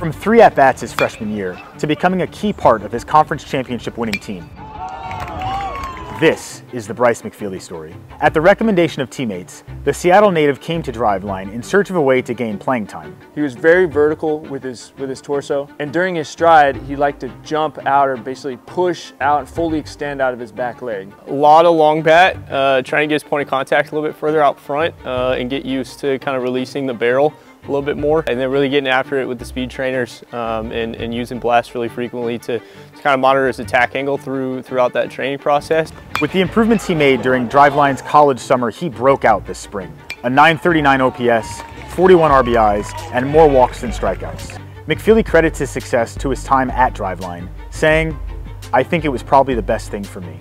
From three at-bats his freshman year to becoming a key part of his conference championship winning team. This is the Bryce McFeely story. At the recommendation of teammates, the Seattle native came to Driveline in search of a way to gain playing time. He was very vertical with his with his torso, and during his stride, he liked to jump out or basically push out and fully extend out of his back leg. A lot of long bat, uh, trying to get his point of contact a little bit further out front uh, and get used to kind of releasing the barrel a little bit more and then really getting after it with the speed trainers um, and, and, using blast really frequently to, to, kind of monitor his attack angle through throughout that training process. With the improvements he made during Driveline's college summer, he broke out this spring. A 939 OPS, 41 RBIs, and more walks than strikeouts. McFeely credits his success to his time at Driveline, saying, I think it was probably the best thing for me.